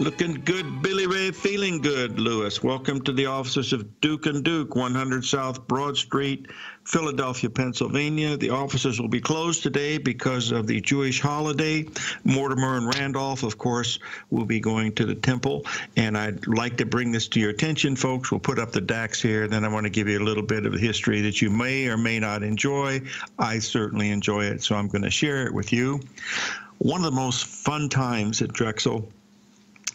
Looking good, Billy Ray. Feeling good, Lewis. Welcome to the offices of Duke and Duke, 100 South Broad Street, Philadelphia, Pennsylvania. The offices will be closed today because of the Jewish holiday. Mortimer and Randolph, of course, will be going to the temple. And I'd like to bring this to your attention, folks. We'll put up the DAX here. Then I want to give you a little bit of history that you may or may not enjoy. I certainly enjoy it, so I'm going to share it with you. One of the most fun times at Drexel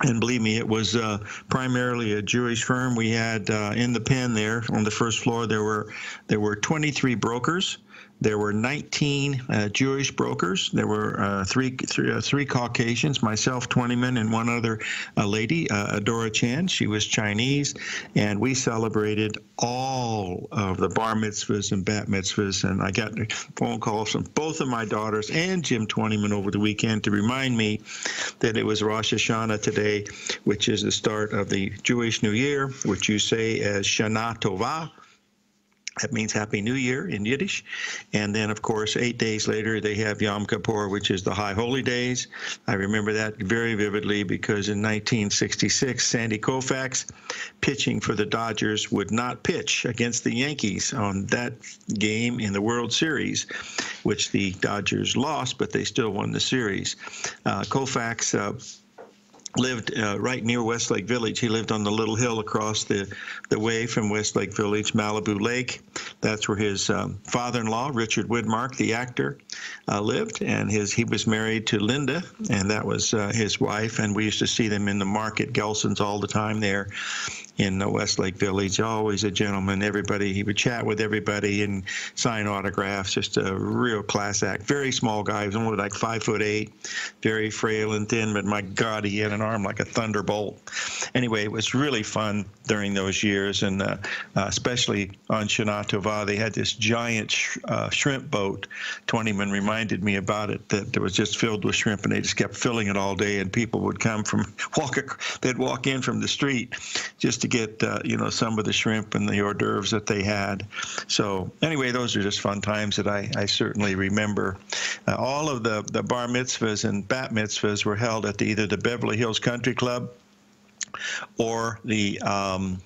and believe me, it was uh, primarily a Jewish firm. We had uh, in the pen there on the first floor there were there were 23 brokers. There were 19 uh, Jewish brokers. There were uh, three, three, uh, three Caucasians, myself, Twentyman, and one other uh, lady, uh, Adora Chan. She was Chinese, and we celebrated all of the bar mitzvahs and bat mitzvahs. And I got phone calls from both of my daughters and Jim Twentyman over the weekend to remind me that it was Rosh Hashanah today, which is the start of the Jewish New Year, which you say as Shana Tovah that means Happy New Year in Yiddish. And then, of course, eight days later, they have Yom Kippur, which is the High Holy Days. I remember that very vividly because in 1966, Sandy Koufax, pitching for the Dodgers, would not pitch against the Yankees on that game in the World Series, which the Dodgers lost, but they still won the series. Uh, Koufax. Uh, lived uh, right near Westlake Village. He lived on the little hill across the, the way from Westlake Village, Malibu Lake. That's where his um, father-in-law, Richard Widmark, the actor, uh, lived, and his he was married to Linda, and that was uh, his wife. And we used to see them in the market, Gelson's, all the time there in the Westlake Village. Always a gentleman. Everybody, he would chat with everybody and sign autographs. Just a real class act. Very small guy. He was only like five foot eight, very frail and thin, but my God, he had an arm like a thunderbolt. Anyway, it was really fun during those years, and uh, uh, especially on Shana Tova, they had this giant sh- uh, shrimp boat. Twentyman reminded me about it that it was just filled with shrimp, and they just kept filling it all day, and people would come from walk. They'd walk in from the street just to get uh, you know some of the shrimp and the hors d'oeuvres that they had. So anyway, those are just fun times that I, I certainly remember. Uh, all of the the bar mitzvahs and bat mitzvahs were held at the, either the Beverly Hills Country Club or the um,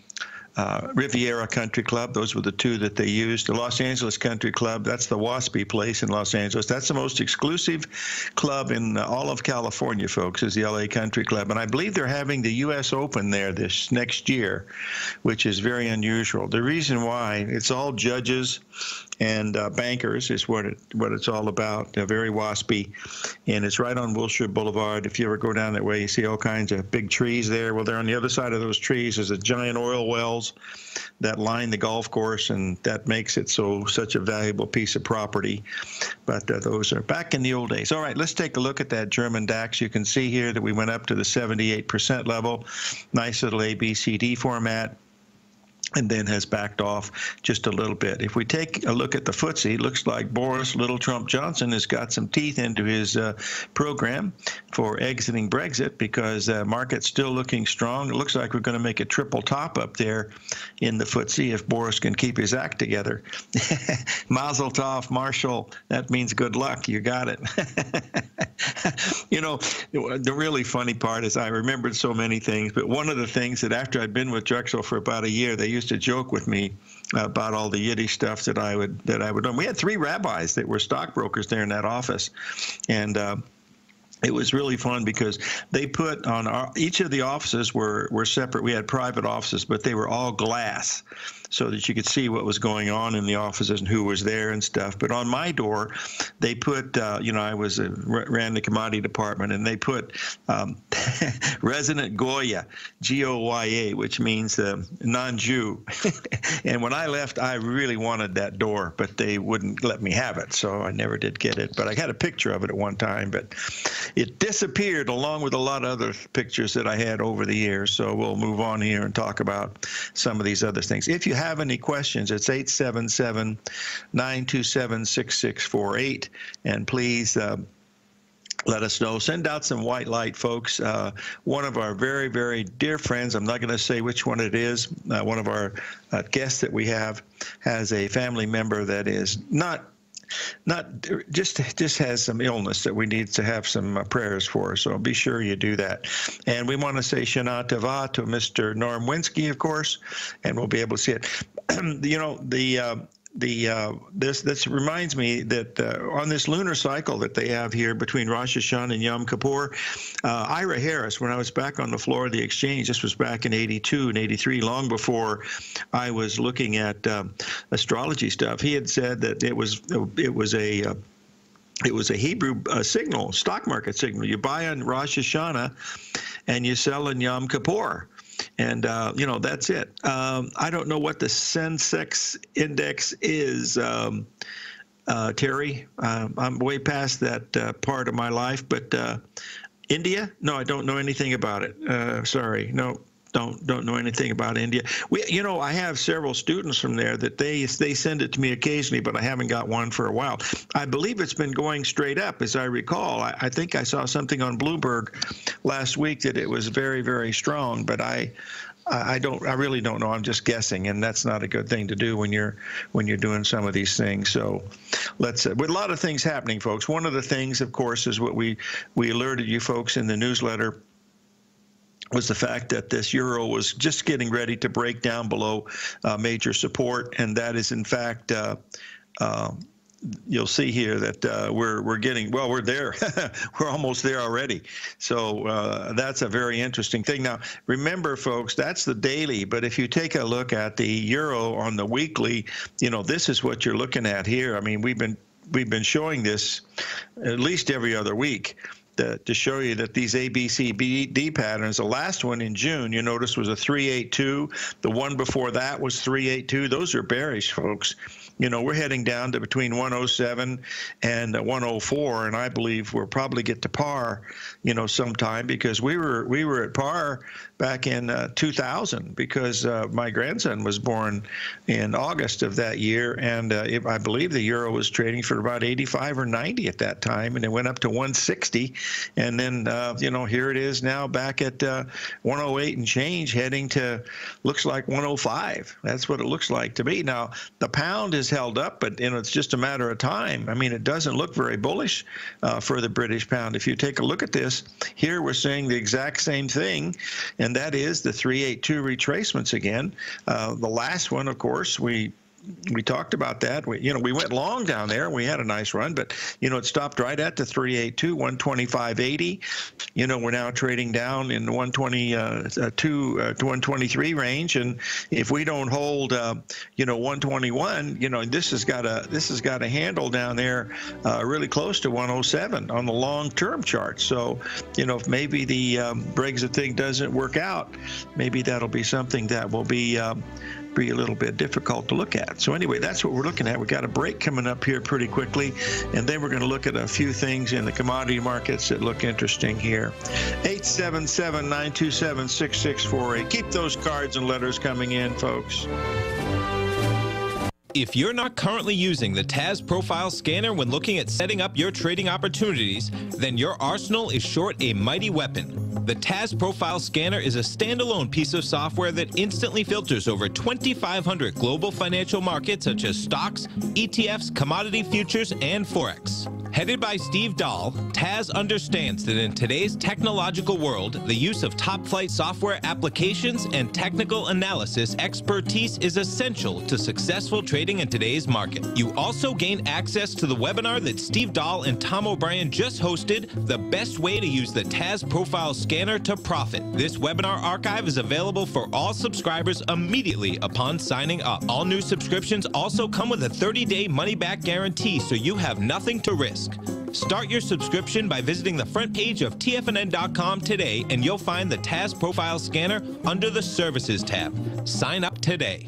uh, Riviera Country Club. Those were the two that they used. The Los Angeles Country Club, that's the Waspy place in Los Angeles. That's the most exclusive club in all of California, folks, is the LA Country Club. And I believe they're having the U.S. Open there this next year, which is very unusual. The reason why, it's all judges and uh, bankers is what it what it's all about. Uh, very waspy, and it's right on Wilshire Boulevard. If you ever go down that way, you see all kinds of big trees there. Well, they're on the other side of those trees. There's a giant oil wells that line the golf course, and that makes it so such a valuable piece of property. But uh, those are back in the old days. All right, let's take a look at that German DAX. You can see here that we went up to the 78% level. Nice little ABCD format and then has backed off just a little bit. If we take a look at the FTSE, it looks like Boris Little Trump Johnson has got some teeth into his uh, program for exiting Brexit because the uh, market's still looking strong. It looks like we're going to make a triple top up there in the FTSE if Boris can keep his act together. Mazel tov, Marshall. That means good luck. You got it. you know, the really funny part is I remembered so many things, but one of the things that after I'd been with Drexel for about a year, they used to joke with me about all the Yiddish stuff that I would that I would do. We had three rabbis that were stockbrokers there in that office, and. Uh, it was really fun because they put on our, each of the offices were, were separate. We had private offices, but they were all glass. So that you could see what was going on in the offices and who was there and stuff. But on my door, they put, uh, you know, I was a, ran the commodity department, and they put um, resident Goya, G O Y A, which means uh, non-Jew. and when I left, I really wanted that door, but they wouldn't let me have it, so I never did get it. But I had a picture of it at one time, but it disappeared along with a lot of other pictures that I had over the years. So we'll move on here and talk about some of these other things. If you have any questions, it's 877 927 6648. And please, uh, let us know. Send out some white light, folks. Uh, one of our very, very dear friends, I'm not going to say which one it is, uh, one of our uh, guests that we have has a family member that is not not just just has some illness that we need to have some uh, prayers for. So be sure you do that. And we want to say Shana Tova to Mr. Norm Winsky, of course, and we'll be able to see it. you know the. Uh, the uh, this this reminds me that uh, on this lunar cycle that they have here between Rosh Hashanah and Yom Kippur, uh, Ira Harris, when I was back on the floor of the exchange, this was back in '82 and '83, long before I was looking at um, astrology stuff. He had said that it was it was a uh, it was a Hebrew uh, signal, stock market signal. You buy on Rosh Hashanah, and you sell in Yom Kippur and uh, you know that's it. Um, I don't know what the Sensex index is, um, uh, Terry. Uh, I'm way past that uh, part of my life, but uh, India? No, I don't know anything about it. Uh, sorry, no don't don't know anything about India. We, you know, I have several students from there that they they send it to me occasionally, but I haven't got one for a while. I believe it's been going straight up, as I recall. I, I think I saw something on Bloomberg last week that it was very very strong, but I. I don't. I really don't know. I'm just guessing, and that's not a good thing to do when you're when you're doing some of these things. So, let's. Uh, with a lot of things happening, folks. One of the things, of course, is what we we alerted you folks in the newsletter was the fact that this euro was just getting ready to break down below uh, major support, and that is in fact. Uh, uh, you'll see here that uh, we're we're getting well. We're there. we're almost there already. So uh, that's a very interesting thing. Now, remember, folks, that's the daily. But if you take a look at the euro on the weekly, you know this is what you're looking at here. I mean, we've been we've been showing this at least every other week to, to show you that these ABCD patterns, the last one in June, you notice was a 382. The one before that was 382. Those are bearish, folks you know, we're heading down to between 107 and 104, and I believe we'll probably get to par, you know, sometime because we were we were at par back in uh, 2000 because uh, my grandson was born in August of that year, and uh, it, I believe the euro was trading for about 85 or 90 at that time, and it went up to 160, and then uh, you know here it is now back at uh, 108 and change, heading to looks like 105. That's what it looks like to me. Now the pound is held up, but you know it's just a matter of time. I mean, it doesn't look very bullish uh, for the British pound. If you take a look at this, here we're seeing the exact same thing, and that is the 382 retracements again. Uh, the last one, of course, we we talked about that. We, you know, we went long down there we had a nice run, but you know, it stopped right at the 382, 125.80. You know, we're now trading down in the 122 uh, uh, to 123 range, and if we don't hold, uh, you know, 121, you know, this has got a this has got a handle down there, uh, really close to 107 on the long-term chart. So, you know, if maybe the um, Brexit thing doesn't work out, maybe that'll be something that will be. Um, be a little bit difficult to look at. So anyway, that's what we're looking at. We've got a break coming up here pretty quickly, and then we're going to look at a few things in the commodity markets that look interesting here. 877-927-6648. Keep those cards and letters coming in, folks. If you're not currently using the TAS Profile Scanner when looking at setting up your trading opportunities, then your arsenal is short a mighty weapon. The TAS Profile Scanner is a standalone piece of software that instantly filters over 2,500 global financial markets such as stocks, ETFs, commodity futures, and Forex. Headed by Steve Dahl, TAS understands that in today's technological world, the use of top flight software applications and technical analysis expertise is essential to successful trading trading in today's market. You also gain access to the webinar that Steve Dahl and Tom O'Brien just hosted, The Best Way to Use the TAS Profile Scanner to Profit. This webinar archive is available for all subscribers immediately upon signing up. All new subscriptions also come with a 30-day money-back guarantee, so you have nothing to risk. Start your subscription by visiting the front page of TFNN.com today, and you'll find the TAS Profile Scanner under the Services tab. Sign up today.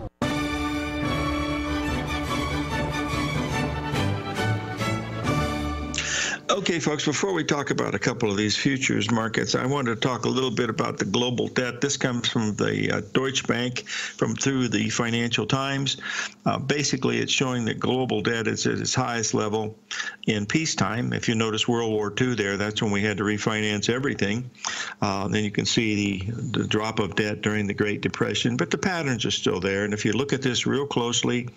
Okay, folks, before we talk about a couple of these futures markets, I want to talk a little bit about the global debt. This comes from the uh, Deutsche Bank, from through the Financial Times. Uh, basically, it's showing that global debt is at its highest level in peacetime. If you notice World War II there, that's when we had to refinance everything. Uh, then you can see the, the drop of debt during the Great Depression, but the patterns are still there. And if you look at this real closely,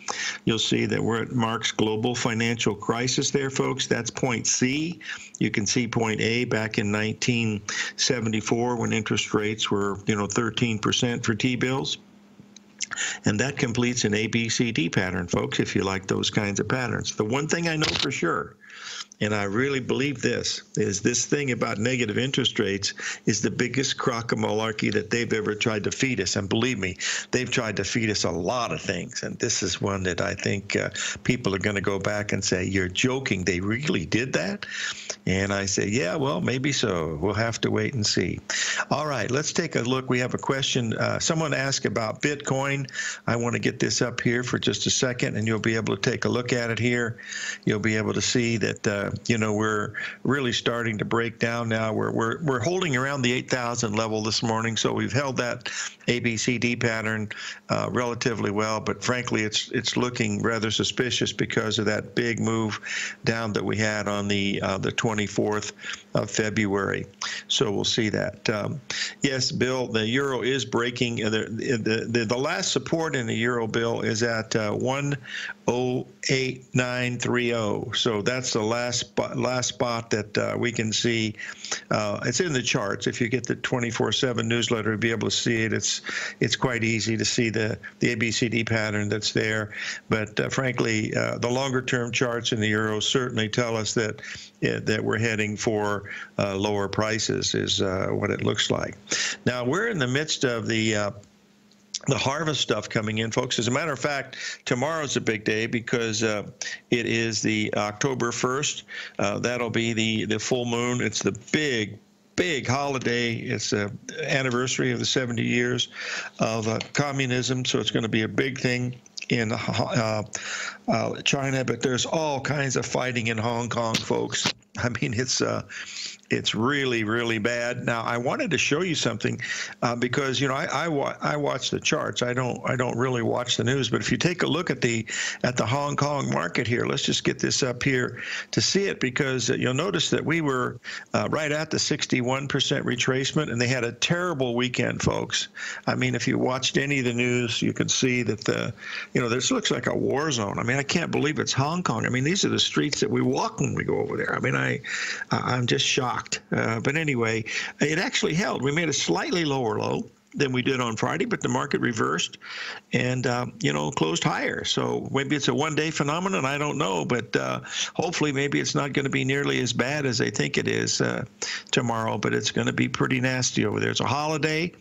you'll see that we're at marks global financial crisis there, folks, that's point C. You can see point A back in 1974 when interest rates were, you know, 13% for T-bills. And that completes an ABCD pattern, folks, if you like those kinds of patterns. The one thing I know for sure and I really believe this is this thing about negative interest rates is the biggest crock of malarkey that they've ever tried to feed us. And believe me, they've tried to feed us a lot of things. And this is one that I think uh, people are going to go back and say, You're joking. They really did that? And I say, Yeah, well, maybe so. We'll have to wait and see. All right, let's take a look. We have a question. Uh, someone asked about Bitcoin. I want to get this up here for just a second, and you'll be able to take a look at it here. You'll be able to see that. Uh, you know, we're really starting to break down now. We're we're we're holding around the 8,000 level this morning, so we've held that ABCD pattern uh, relatively well. But frankly, it's it's looking rather suspicious because of that big move down that we had on the uh, the 24th of February. So we'll see that. Um, yes, Bill, the euro is breaking. The, the the last support in the euro bill is at uh, 108.930. So that's the last spot, last spot that uh, we can see. Uh, it's in the charts. If you get the 24/7 newsletter, you'll be able to see it. It's it's quite easy to see the the ABCD pattern that's there. But uh, frankly, uh, the longer-term charts in the euro certainly tell us that that we're heading for uh, lower prices. Is uh, what it looks like. Now we're in the midst of the the harvest stuff coming in, folks. As a matter of fact, tomorrow's a big day because uh, it is the October 1st. Uh, that'll be the, the full moon. It's the big, big holiday. It's the anniversary of the 70 years of uh, communism, so it's going to be a big thing in uh, uh, China. But there's all kinds of fighting in Hong Kong, folks. I mean, it's uh, it's really really bad. Now I wanted to show you something uh, because you know I I, wa- I, watch the charts. I don't I don't really watch the news. But if you take a look at the at the Hong Kong market here, let's just get this up here to see it because you'll notice that we were uh, right at the 61% retracement, and they had a terrible weekend, folks. I mean, if you watched any of the news, you can see that the you know this looks like a war zone. I mean, I can't believe it's Hong Kong. I mean, these are the streets that we walk when we go over there. I mean, I I'm just shocked shocked. Uh, but anyway, it actually held. We made a slightly lower low than we did on Friday, but the market reversed and, uh, you know, closed higher. So maybe it's a one day phenomenon. I don't know. But uh, hopefully, maybe it's not going to be nearly as bad as they think it is uh, tomorrow, but it's going to be pretty nasty over there. It's a holiday.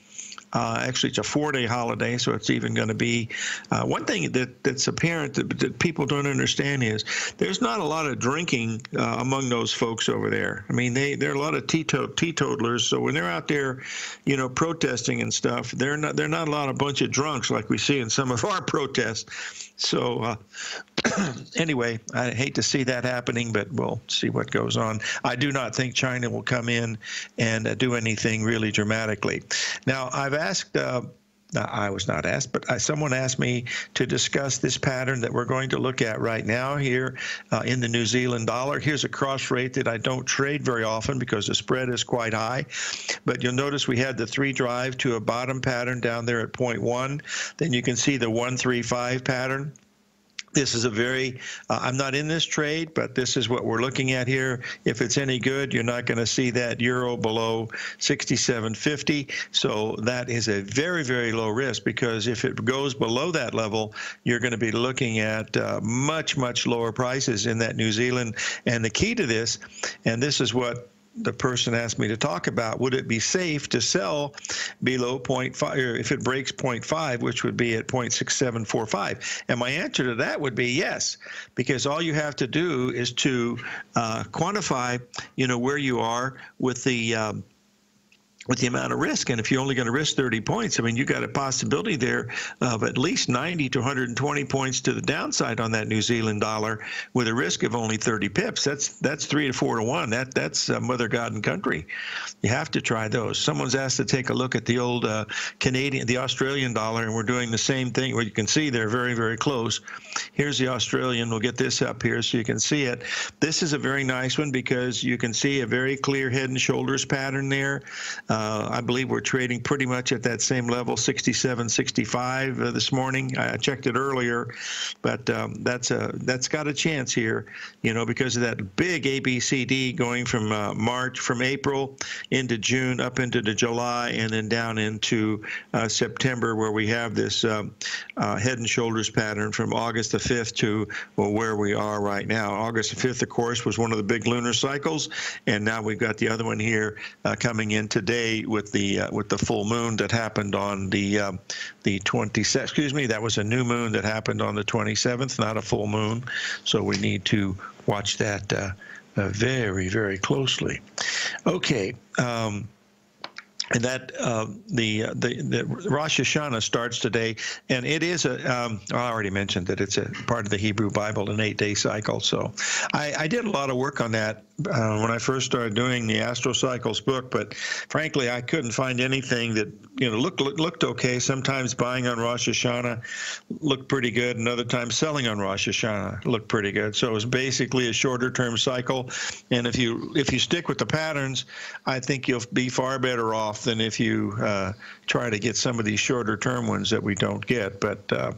Uh, actually, it's a four-day holiday, so it's even going to be uh, one thing that, that's apparent that, that, people don't understand is there's not a lot of drinking uh, among those folks over there. I mean, they there are a lot of teetot- teetotalers, so when they're out there, you know, protesting and stuff, they're not they're not a lot of bunch of drunks like we see in some of our protests. So uh, anyway, I hate to see that happening, but we'll see what goes on. I do not think China will come in and uh, do anything really dramatically. Now, I've asked. Uh, I was not asked, but I, someone asked me to discuss this pattern that we're going to look at right now here uh, in the New Zealand dollar. Here's a cross rate that I don't trade very often because the spread is quite high. But you'll notice we had the three drive to a bottom pattern down there at 0.1. Then you can see the 135 pattern this is a very, uh, I'm not in this trade, but this is what we're looking at here. If it's any good, you're not going to see that euro below 67.50. So that is a very, very low risk because if it goes below that level, you're going to be looking at uh, much, much lower prices in that New Zealand. And the key to this, and this is what the person asked me to talk about would it be safe to sell below 0.5 or if it breaks 0.5 which would be at 0.6745 and my answer to that would be yes because all you have to do is to uh, quantify you know where you are with the um, with the amount of risk. And if you're only going to risk 30 points, I mean, you've got a possibility there of at least 90 to 120 points to the downside on that New Zealand dollar with a risk of only 30 pips. That's that's three to four to one. That that's uh, mother god and country. You have to try those. Someone's asked to take a look at the old uh, Canadian, the Australian dollar, and we're doing the same thing. Well, you can see they're very very close. Here's the Australian. We'll get this up here so you can see it. This is a very nice one because you can see a very clear head and shoulders pattern there. I believe we're trading pretty much at that same level, 67, 65 uh, this morning. I checked it earlier, but um, that's a that's got a chance here, you know, because of that big ABCD going from uh, March, from April into June, up into the July, and then down into uh, September, where we have this um, uh, head and shoulders pattern from August the 5th to well, where we are right now. August the 5th, of course, was one of the big lunar cycles, and now we've got the other one here uh, coming in today with the uh, with the full moon that happened on the uh, the 27th. Excuse me, that was a new moon that happened on the 27th, not a full moon. So we need to watch that uh, uh very very closely. Okay. Um, and that uh, the, the, the Rosh Hashanah starts today, and it is a. Um, I already mentioned that it's a part of the Hebrew Bible, an eight-day cycle. So, I, I, did a lot of work on that uh, when I first started doing the Astro Cycles book, but frankly, I couldn't find anything that you know looked looked okay. Sometimes buying on Rosh Hashanah looked pretty good, and other times selling on Rosh Hashanah looked pretty good. So it was basically a shorter term cycle, and if you if you stick with the patterns, I think you'll be far better off than if you uh, try to get some of these shorter term ones that we don't get. But uh,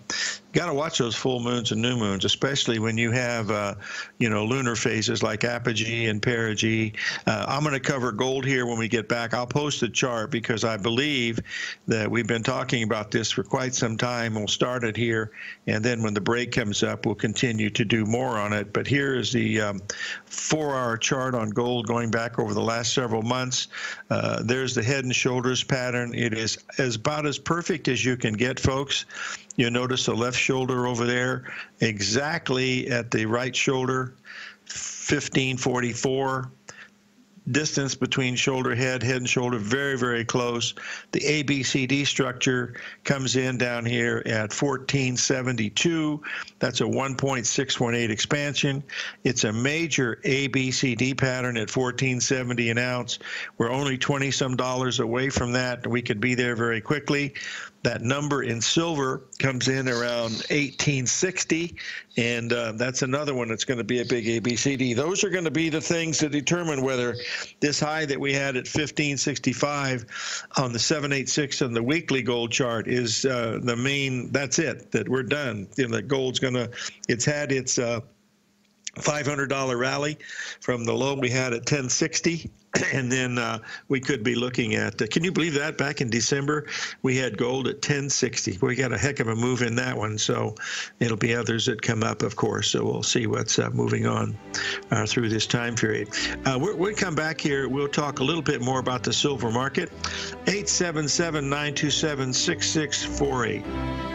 got to watch those full moons and new moons, especially when you have, uh, you know, lunar phases like apogee and perigee. Uh, I'm going to cover gold here when we get back. I'll post a chart because I believe that we've been talking about this for quite some time. We'll start it here, and then when the break comes up, we'll continue to do more on it. But here is the um, four-hour chart on gold going back over the last several months. Uh, there's the head and shoulders pattern. It is as about as perfect as you can get, folks. You notice the left shoulder over there, exactly at the right shoulder, 1544 distance between shoulder head, head and shoulder, very, very close. The ABCD structure comes in down here at 1472. That's a 1.618 expansion. It's a major ABCD pattern at 1470 an ounce. We're only 20 some dollars away from that. We could be there very quickly. That number in silver comes in around 1860, and uh, that's another one that's going to be a big ABCD. Those are going to be the things that determine whether this high that we had at 1565 on the 786 on the weekly gold chart is uh, the main. That's it. That we're done. You know, the gold's going to. It's had its. Uh, $500 rally from the low we had at 1060 and then uh, we could be looking at uh, can you believe that? Back in december we had gold at 1060 we got a heck of a move in that one so it'll be others that come up of course. So we'll see what's uh, moving on uh, through this time period. Uh, we'll come back here. We'll talk a little bit more about the silver market. 877 927 6648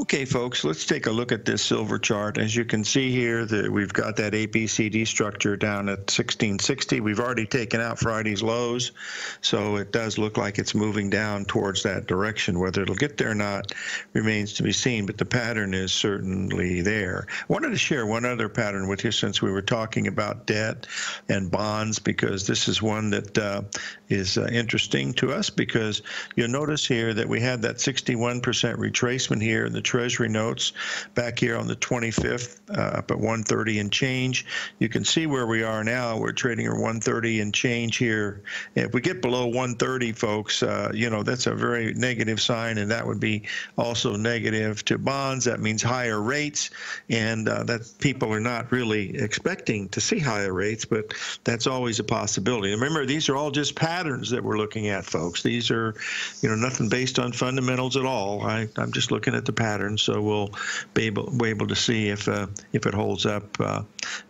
Okay, folks, let's take a look at this silver chart. As you can see here, that we've got that ABCD structure down at 1660. We've already taken out Friday's lows, so it does look like it's moving down towards that direction. Whether it'll get there or not remains to be seen, but the pattern is certainly there. I wanted to share one other pattern with you since we were talking about debt and bonds, because this is one that uh, is uh, interesting to us because you'll notice here that we had that 61% retracement here in the Treasury notes back here on the 25th, uh, up at 130 and change. You can see where we are now. We're trading at 130 and change here. If we get below 130, folks, uh, you know, that's a very negative sign, and that would be also negative to bonds. That means higher rates, and uh, that people are not really expecting to see higher rates, but that's always a possibility. Remember, these are all just patterns that we're looking at, folks. These are, you know, nothing based on fundamentals at all. I, I'm just looking at the pattern pattern, so we'll be able, be able to see if uh, if it holds up uh,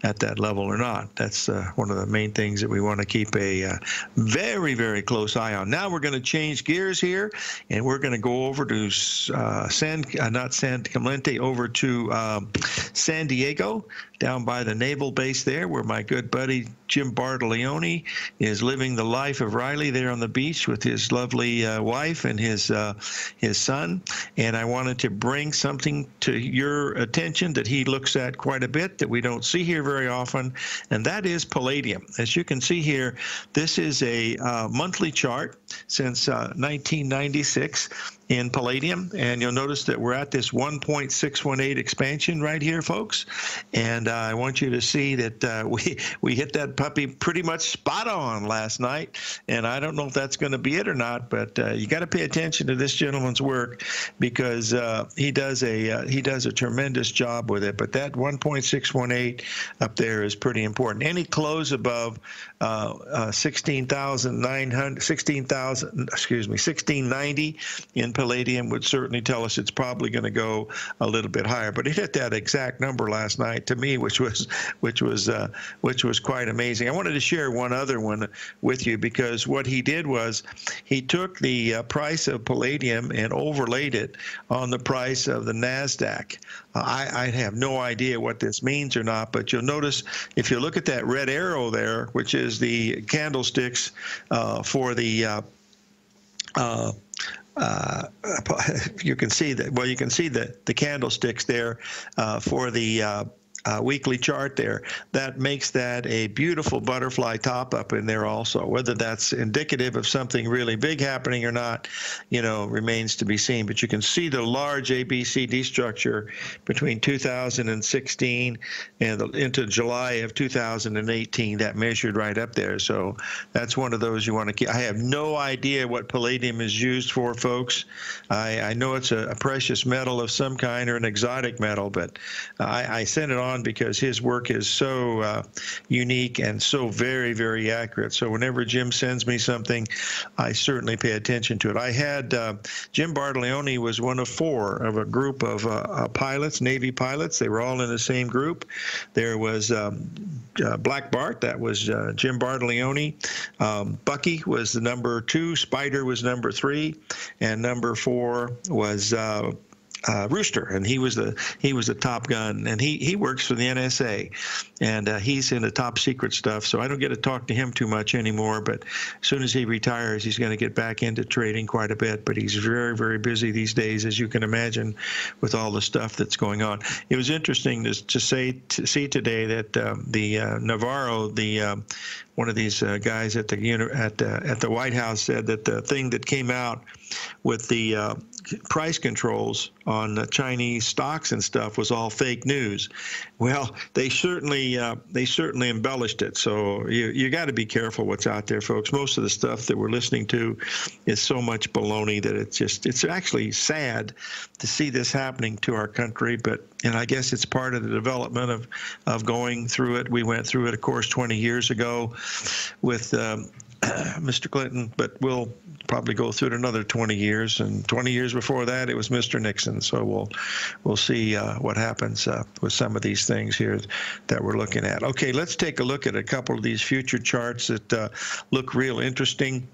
at that level or not. That's uh, one of the main things that we want to keep a uh, very very close eye on. Now we're going to change gears here, and we're going to go over to uh, San uh, not San Clemente over to um, San Diego down by the naval base there, where my good buddy Jim Bartolone is living the life of Riley there on the beach with his lovely uh, wife and his uh, his son. And I wanted to bring something to your attention that he looks at quite a bit that we don't see here very often, and that is palladium. As you can see here, this is a uh, monthly chart since 1996 uh, in palladium. And you'll notice that we're at this 1.618 expansion right here, folks. And uh, I want you to see that uh, we, we hit that puppy pretty much spot on last night. And I don't know if that's going to be it or not, but uh, you got to pay attention to this gentleman's work because uh, he does a uh, he does a tremendous job with it. But that 1.618 up there is pretty important. Any close above uh, 16,900, 16,000, excuse me, 1690 in palladium would certainly tell us it's probably going to go a little bit higher. But it hit that exact number last night to me, which was which was uh, which was quite amazing. I wanted to share one other one with you because what he did was he took the uh, price of palladium and overlaid it on the price of the Nasdaq. Uh, I, I have no idea what this means or not, but you'll notice if you look at that red arrow there, which is the candlesticks uh, for the uh, uh, uh, you can see that. Well, you can see the the candlesticks there uh, for the uh, weekly chart there, that makes that a beautiful butterfly top up in there also. Whether that's indicative of something really big happening or not, you know, remains to be seen. But you can see the large ABCD structure between 2016 and the, into July of 2018, that measured right up there. So that's one of those you want to keep. I have no idea what palladium is used for, folks. I, I know it's a, a, precious metal of some kind or an exotic metal, but I, I sent it on on because his work is so uh, unique and so very, very accurate. So whenever Jim sends me something, I certainly pay attention to it. I had uh, Jim Bartolone was one of four of a group of uh, uh pilots, Navy pilots. They were all in the same group. There was um, uh, Black Bart, that was uh, Jim Bartolone. Um, Bucky was the number two. Spider was number three, and number four was uh, Rooster, and he was the he was the top gun, and he he works for the NSA, and uh, he's in the top secret stuff. So I don't get to talk to him too much anymore. But as soon as he retires, he's going to get back into trading quite a bit. But he's very very busy these days, as you can imagine, with all the stuff that's going on. It was interesting to, to say to see today that um, the uh, Navarro, the um, one of these uh, guys at the at uh, at the White House said that the thing that came out with the uh, price controls on Chinese stocks and stuff was all fake news. Well, they certainly uh, they certainly embellished it. So you you got to be careful what's out there, folks. Most of the stuff that we're listening to is so much baloney that it's just it's actually sad to see this happening to our country. But and I guess it's part of the development of of going through it. We went through it, of course, 20 years ago with. Um, Mr. Clinton, but we'll probably go through it another 20 years, and 20 years before that, it was Mr. Nixon. So we'll we'll see uh, what happens uh, with some of these things here that we're looking at. Okay, let's take a look at a couple of these future charts that uh, look real interesting.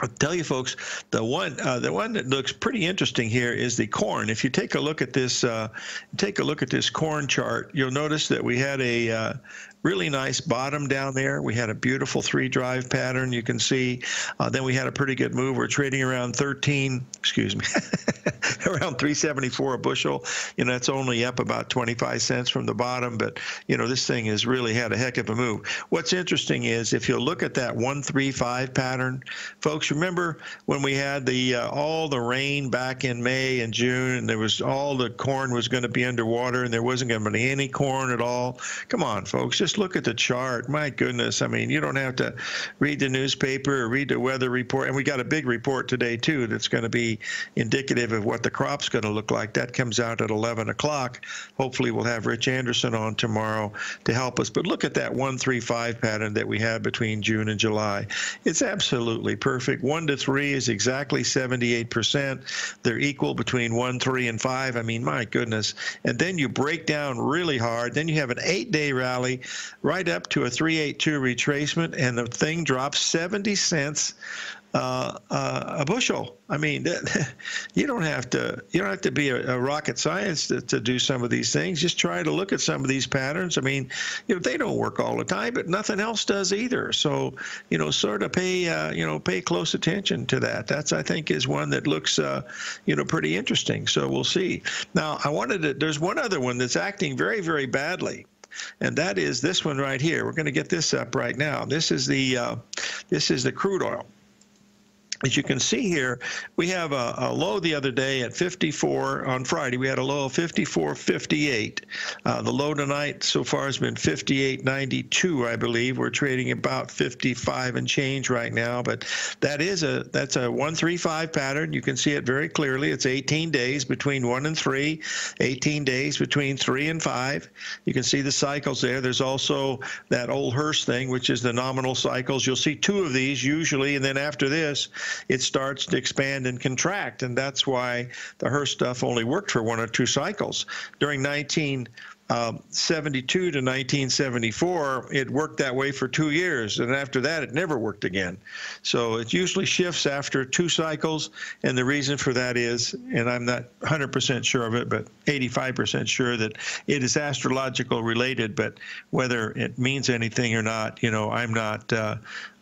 I'll tell you, folks, the one uh, the one that looks pretty interesting here is the corn. If you take a look at this, uh, take a look at this corn chart, you'll notice that we had a uh, really nice bottom down there. We had a beautiful three drive pattern. You can see. Uh, then we had a pretty good move. We're trading around 13, excuse me, around 374 a bushel. You know, that's only up about 25 cents from the bottom, but you know, this thing has really had a heck of a move. What's interesting is if you look at that 135 pattern, folks, remember when we had the uh, all the rain back in May and June, and there was all the corn was going to be underwater, and there wasn't going to be any corn at all. Come on, folks, just just look at the chart. My goodness. I mean, you don't have to read the newspaper or read the weather report. And we got a big report today, too, that's going to be indicative of what the crop's going to look like. That comes out at 11 o'clock. Hopefully, we'll have Rich Anderson on tomorrow to help us. But look at that 135 pattern that we had between June and July. It's absolutely perfect. One to three is exactly 78%. They're equal between one, three, and five. I mean, my goodness. And then you break down really hard. Then you have an eight day rally right up to a 382 retracement, and the thing drops 70 cents uh, uh, a bushel. I mean, you don't have to you don't have to be a, a rocket science to, to, do some of these things. Just try to look at some of these patterns. I mean, you know, they don't work all the time, but nothing else does either. So, you know, sort of pay uh, you know pay close attention to that. That's I think is one that looks uh, you know pretty interesting. So we'll see. Now, I wanted to. There's one other one that's acting very very badly and that is this one right here. We're going to get this up right now. This is the uh, this is the crude oil as you can see here, we have a, a, low the other day at 54 on Friday. We had a low of 54.58. Uh, the low tonight so far has been 58.92, I believe. We're trading about 55 and change right now, but that is a that's a 135 pattern. You can see it very clearly. It's 18 days between one and three, 18 days between three and five. You can see the cycles there. There's also that old Hurst thing, which is the nominal cycles. You'll see two of these usually, and then after this it starts to expand and contract. And that's why the Hurst stuff only worked for one or two cycles. During 19 um, 72 to 1974, it worked that way for two years, and after that, it never worked again. So it usually shifts after two cycles, and the reason for that is, and I'm not 100% sure of it, but 85% sure that it is astrological related. But whether it means anything or not, you know, I'm not. Uh,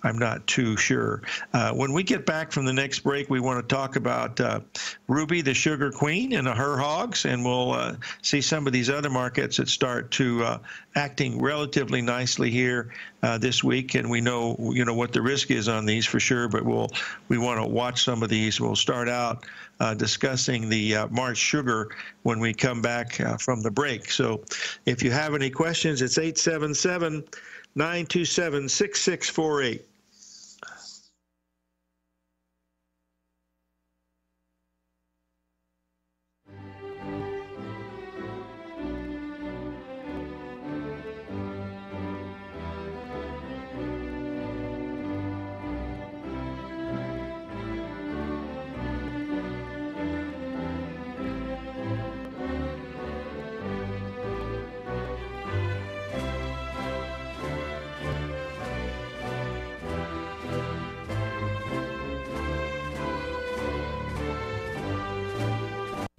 I'm not too sure. Uh, when we get back from the next break, we want to talk about uh, Ruby, the sugar queen, and her hogs, and we'll uh, see some of these other markets that start to uh, acting relatively nicely here uh, this week. And we know, you know, what the risk is on these for sure. But we'll we want to watch some of these. We'll start out uh, discussing the March sugar when we come back from the break. So, if you have any questions, it's eight seven seven. 927 6648.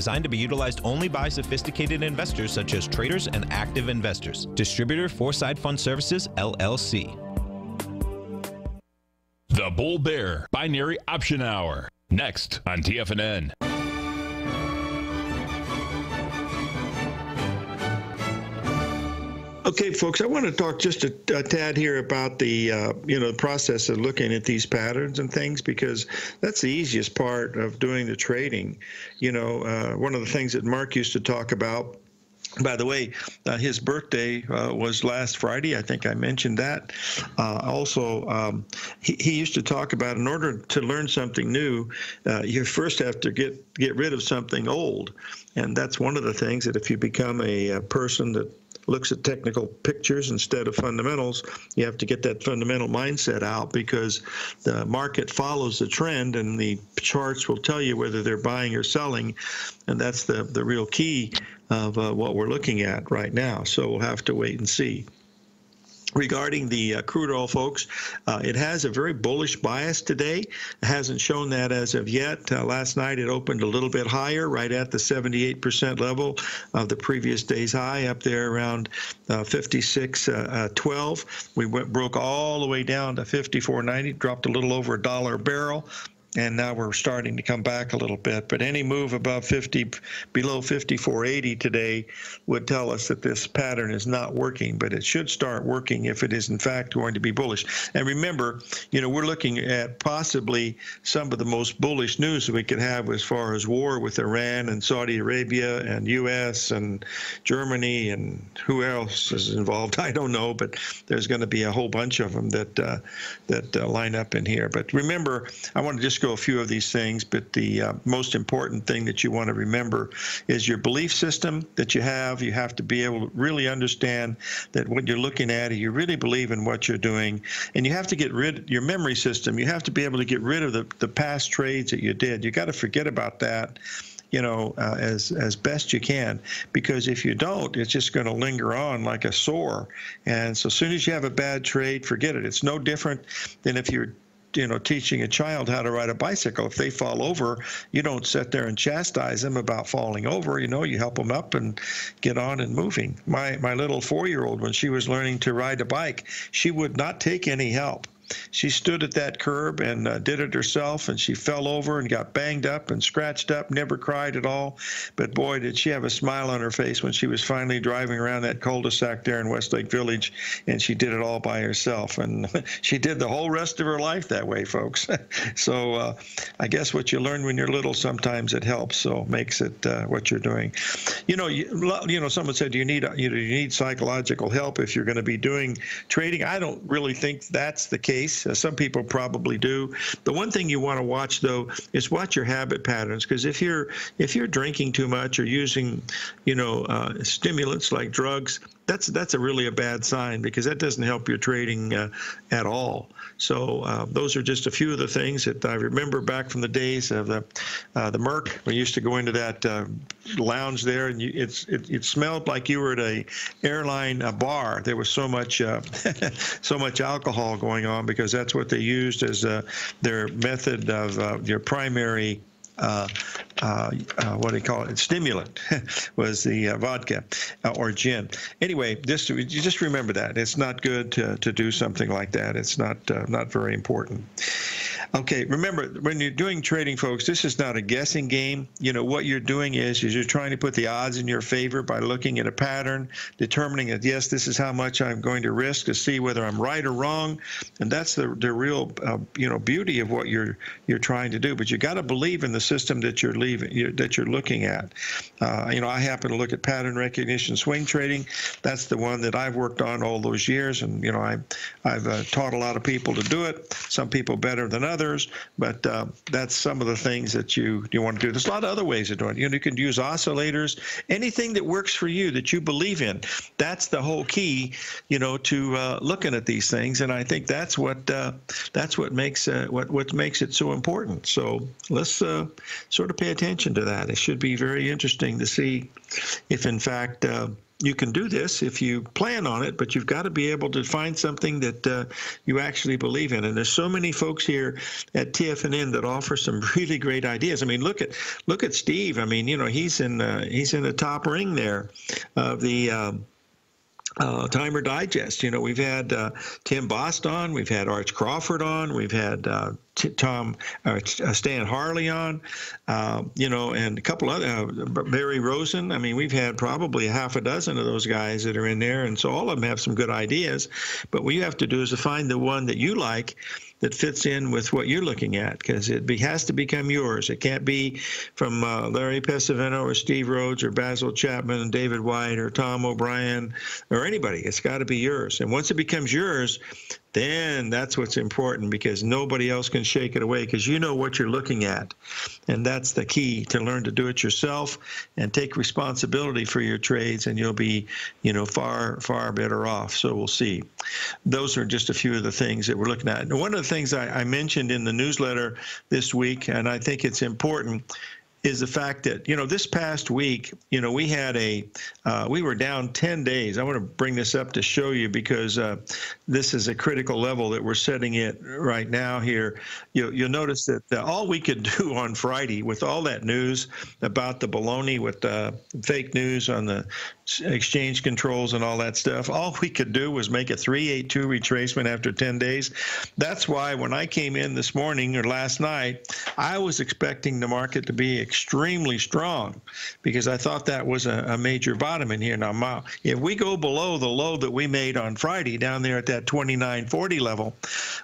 designed to be utilized only by sophisticated investors such as traders and active investors. Distributor Foreside Fund Services, LLC. The Bull Bear Binary Option Hour. Next on TFNN. Okay, folks, I want to talk just a, a tad here about the uh, you know the process of looking at these patterns and things because that's the easiest part of doing the trading. You know, uh, one of the things that Mark used to talk about by the way, uh, his birthday uh, was last Friday. I think I mentioned that. Uh, also, um, he, he, used to talk about in order to learn something new, uh, you first have to get get rid of something old, and that's one of the things that if you become a, a person that looks at technical pictures instead of fundamentals, you have to get that fundamental mindset out because the market follows the trend and the charts will tell you whether they're buying or selling. And that's the, the real key of uh, what we're looking at right now. So we'll have to wait and see regarding the uh, crude oil, folks, uh, it has a very bullish bias today. It hasn't shown that as of yet. Uh, last night it opened a little bit higher, right at the 78% level of the previous day's high, up there around uh, 56.12. Uh, uh, we went broke all the way down to 54.90, dropped a little over a dollar a barrel and now we're starting to come back a little bit. But any move above 50, below 54.80 today would tell us that this pattern is not working, but it should start working if it is in fact going to be bullish. And remember, you know, we're looking at possibly some of the most bullish news we could have as far as war with Iran and Saudi Arabia and U.S. and Germany and who else is involved. I don't know, but there's going to be a whole bunch of them that uh, that uh, line up in here. But remember, I want to just go a few of these things, but the uh, most important thing that you want to remember is your belief system that you have. You have to be able to really understand that what you're looking at, you really believe in what you're doing, and you have to get rid your memory system. You have to be able to get rid of the, the past trades that you did. You got to forget about that you know, uh, as as best you can, because if you don't, it's just going to linger on like a sore. And so, as soon as you have a bad trade, forget it. It's no different than if you're you know teaching a child how to ride a bicycle. If they fall over, you don't sit there and chastise them about falling over. You know, you help them up and get on and moving. My my little four year old when she was learning to ride a bike, she would not take any help she stood at that curb and uh, did it herself, and she fell over and got banged up and scratched up, never cried at all. But boy, did she have a smile on her face when she was finally driving around that cul-de-sac there in Westlake Village, and she did it all by herself. And she did the whole rest of her life that way, folks. so uh, I guess what you learn when you're little, sometimes it helps, so makes it uh, what you're doing. You know, you, you know, someone said you need you know you need psychological help if you're going to be doing trading. I don't really think that's the case case. Uh, some people probably do. The one thing you want to watch though is watch your habit patterns because if you're if you're drinking too much or using, you know, uh, stimulants like drugs, that's that's a really a bad sign because that doesn't help your trading uh, at all. So uh, those are just a few of the things that I remember back from the days of the uh, the Merc. We used to go into that uh, lounge there, and you, it's it, it, smelled like you were at a airline a bar. There was so much uh, so much alcohol going on because that's what they used as uh, their method of your primary uh, uh, uh, what do you call it? Stimulant was the vodka or gin. Anyway, just you just remember that it's not good to, to do something like that. It's not not very important. Okay, remember when you're doing trading, folks, this is not a guessing game. You know what you're doing is is you're trying to put the odds in your favor by looking at a pattern, determining that yes, this is how much I'm going to risk to see whether I'm right or wrong, and that's the the real uh, you know beauty of what you're you're trying to do. But you got to believe in the system that you're leaving that you're looking at. Uh, you know, I happen to look at pattern recognition swing trading. That's the one that I've worked on all those years, and you know I I've uh, taught a lot of people to do it. Some people better than others others, but uh, that's some of the things that you you want to do. There's a lot of other ways of doing it. You know, you can use oscillators, anything that works for you that you believe in. That's the whole key, you know, to uh, looking at these things, and I think that's what uh, that's what makes uh, what what makes it so important. So let's uh, sort of pay attention to that. It should be very interesting to see if, in fact uh, you can do this if you plan on it, but you've got to be able to find something that uh, you actually believe in. And there's so many folks here at TFNN that offer some really great ideas. I mean, look at look at Steve. I mean, you know, he's in uh, he's in the top ring there of the. Um, uh, Timer Digest. You know, we've had uh, Tim Bost on, we've had Arch Crawford on, we've had uh, Tom uh, uh, Stan Harley on, uh, you know, and a couple other Barry Rosen. I mean, we've had probably half a dozen of those guys that are in there, and so all of them have some good ideas. But what you have to do is to find the one that you like that fits in with what you're looking at because it be, has to become yours. It can't be from uh, Larry Pesavento or Steve Rhodes or Basil Chapman, and David White or Tom O'Brien or anybody. It's got to be yours. And once it becomes yours, then that's what's important because nobody else can shake it away because you know what you're looking at. And that's the key to learn to do it yourself and take responsibility for your trades and you'll be, you know, far, far better off. So we'll see. Those are just a few of the things that we're looking at. And one of the things I, I mentioned in the newsletter this week, and I think it's important, is the fact that you know this past week you know we had a uh, we were down 10 days. I want to bring this up to show you because uh, this is a critical level that we're setting it right now here. You, you'll notice that uh, all we could do on friday with all that news about the baloney with uh, fake news on the exchange controls and all that stuff. All we could do was make a 382 retracement after 10 days. That's why when I came in this morning or last night, I was expecting the market to be extremely strong because I thought that was a, a major bottom in here. Now, if we go below the low that we made on Friday down there at that 2940 level,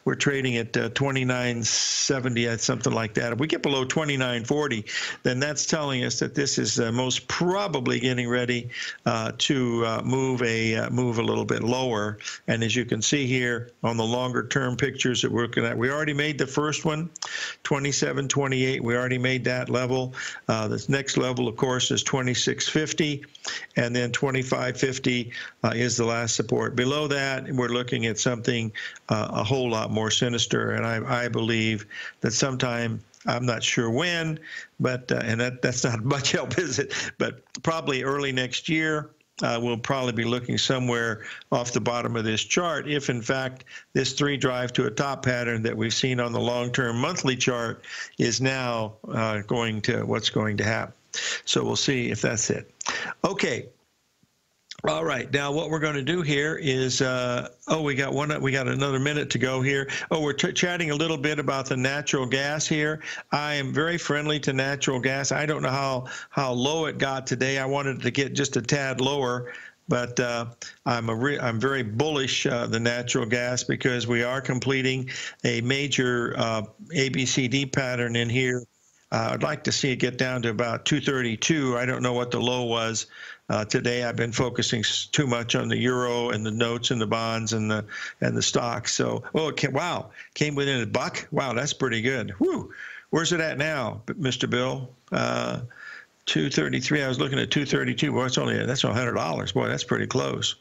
we're trading at uh, 2970, uh, something like that. If we get below 2940, then that's telling us that this is uh, most probably getting ready. Uh, uh, to uh, move a uh, move a little bit lower. And as you can see here on the longer term pictures that we're looking at, we already made the first one, 27, 28. We already made that level. Uh, this next level, of course, is 2650, and then 2550 uh, is the last support. Below that, we're looking at something a whole lot more sinister, and I, I believe that sometime I'm not sure when, but uh, and that that's not much help, is it? But probably early next year, uh, we'll probably be looking somewhere off the bottom of this chart if, in fact, this three drive to a top pattern that we've seen on the long term monthly chart is now uh, going to what's going to happen. So we'll see if that's it. Okay, all right. Now, what we're going to do here is, uh, oh, we got one. We got another minute to go here. Oh, we're chatting a little bit about the natural gas here. I am very friendly to natural gas. I don't know how how low it got today. I wanted to get just a tad lower, but uh, I'm a I'm very bullish uh, the natural gas because we are completing a major uh, ABCD pattern in here. Uh, I'd like to see it get down to about 232. I don't know what the low was uh, today, I've been focusing too much on the euro and the notes and the bonds and the and the stocks. So, oh, came, wow, came within a buck. Wow, that's pretty good. Whew. Where's it at now, Mr. Bill? Uh, 233. I was looking at 232. Well, it's only that's $100. Boy, that's pretty close.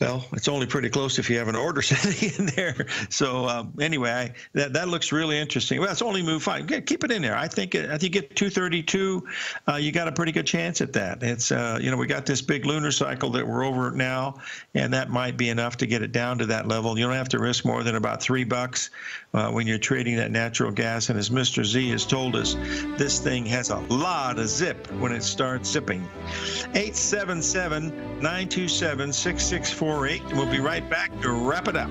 Well, it's only pretty close if you have an order setting in there. So um, anyway, I, that that looks really interesting. Well, it's only move fine. keep it in there. I think I think at 232, uh, you got a pretty good chance at that. It's uh, you know we got this big lunar cycle that we're over now, and that might be enough to get it down to that level. You don't have to risk more than about three bucks uh, when you're trading that natural gas. And as Mr. Z has told us, this thing has a lot of zip when it starts zipping. 877 927 6640 848. We'll be right back to wrap it up.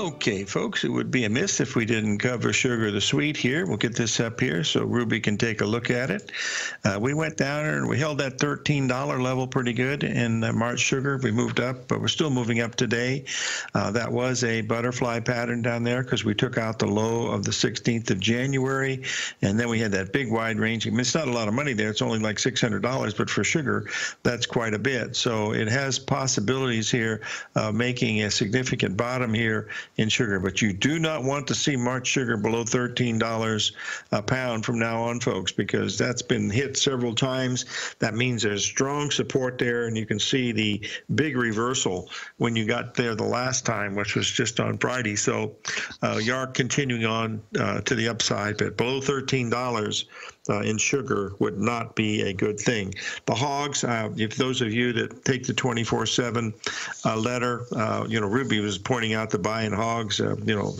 Okay, folks, it would be amiss if we didn't cover Sugar the Sweet here. We'll get this up here so Ruby can take a look at it. Uh, we went down and we held that $13 level pretty good in uh, March Sugar. We moved up, but we're still moving up today. Uh, that was a butterfly pattern down there because we took out the low of the 16th of January, and then we had that big wide range. I mean, it's not a lot of money there. It's only like $600, but for Sugar, that's quite a bit. So it has possibilities here of making a significant bottom here in sugar. But you do not want to see March sugar below $13 a pound from now on, folks, because that's been hit several times. That means there's strong support there, and you can see the big reversal when you got there the last time, which was just on Friday. So uh, are continuing on uh, to the upside, but below $13 uh, in sugar would not be a good thing. The hogs, uh, if those of you that take the 24/7 uh, letter, uh, you know, Ruby was pointing out the buying hogs, uh, you know,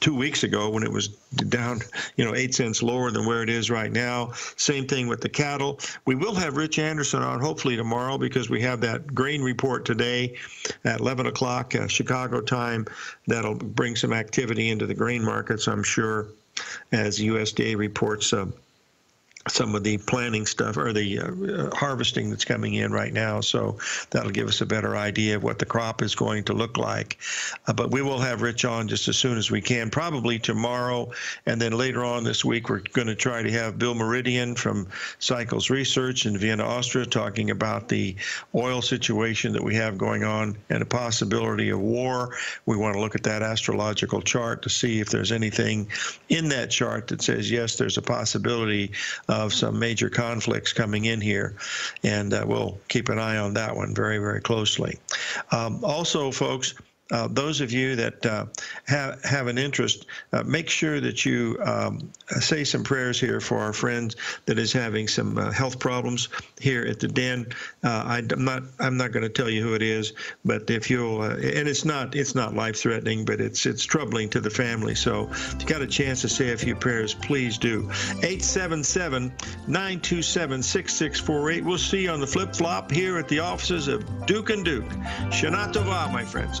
two weeks ago when it was down, you know, eight cents lower than where it is right now. Same thing with the cattle. We will have Rich Anderson on hopefully tomorrow because we have that grain report today at 11 o'clock uh, Chicago time. That'll bring some activity into the grain markets, I'm sure, as USDA reports some of the planting stuff or the uh, harvesting that's coming in right now. So that'll give us a better idea of what the crop is going to look like. Uh, but we will have Rich on just as soon as we can, probably tomorrow. And then later on this week, we're going to try to have Bill Meridian from Cycles Research in Vienna, Austria, talking about the oil situation that we have going on and a possibility of war. We want to look at that astrological chart to see if there's anything in that chart that says, yes, there's a possibility of some major conflicts coming in here, and uh, we'll keep an eye on that one very, very closely. Um, also, folks, uh, those of you that uh, have, have an interest, uh, make sure that you um, say some prayers here for our friend that is having some uh, health problems here at the den. Uh, I, am not I'm not going to tell you who it is, but if you'll uh, and it's not it's not life threatening, but it's it's troubling to the family. So if you got a chance to say a few prayers, please do. 877-927-6648. We'll see you on the flip flop here at the offices of Duke and Duke. Shana Tova, my friends.